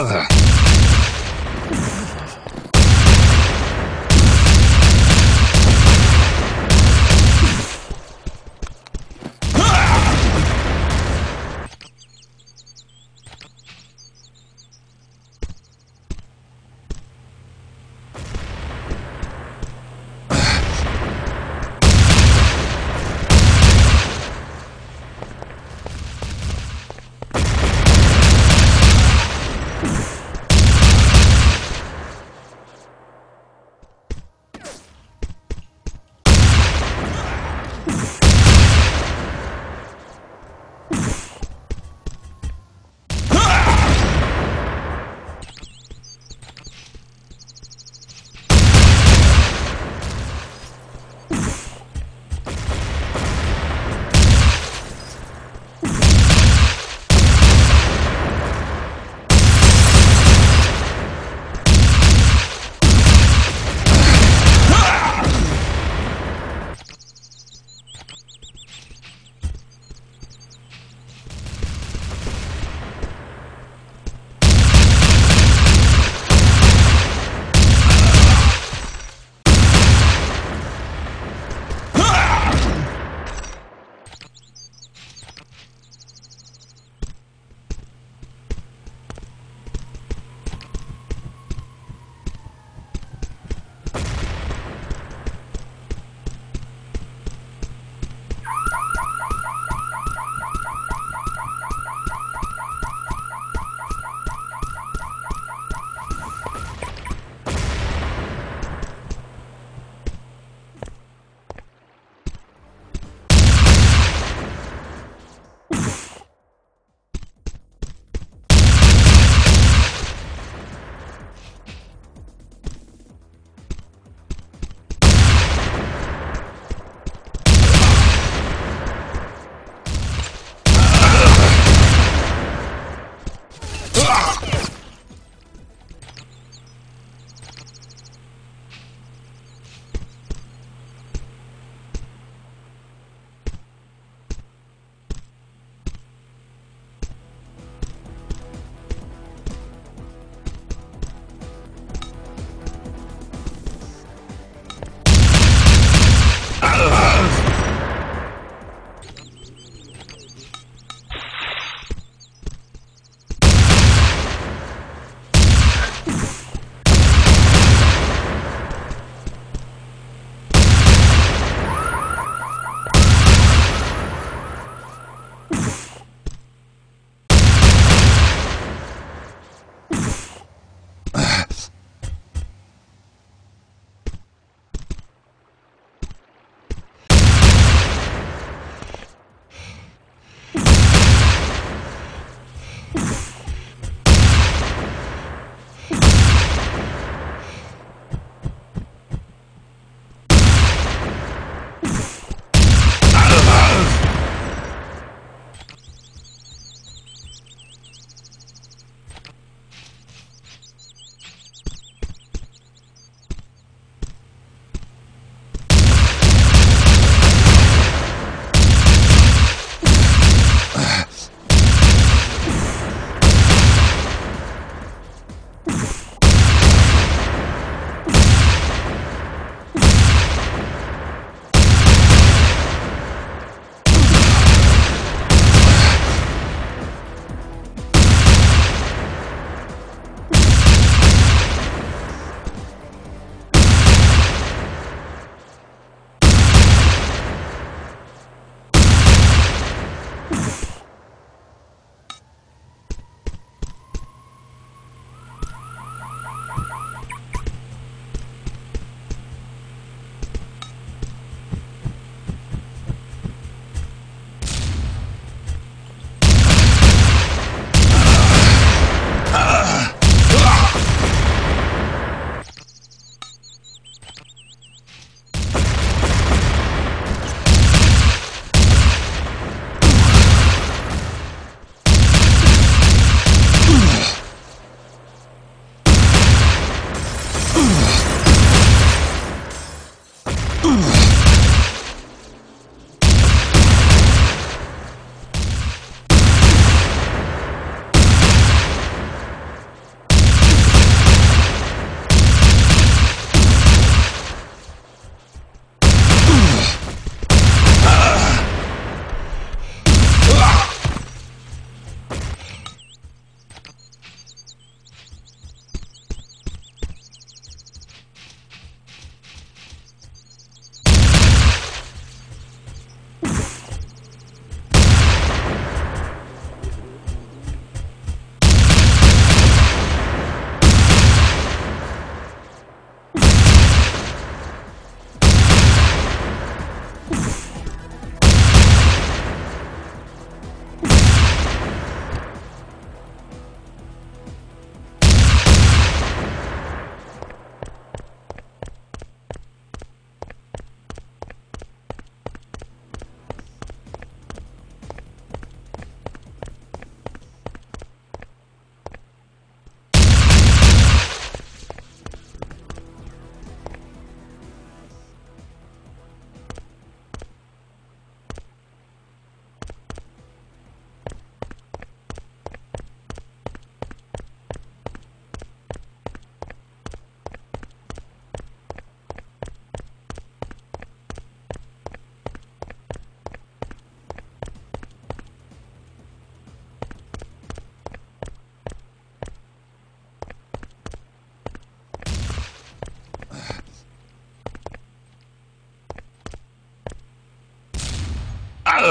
Ugh.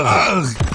Ugh.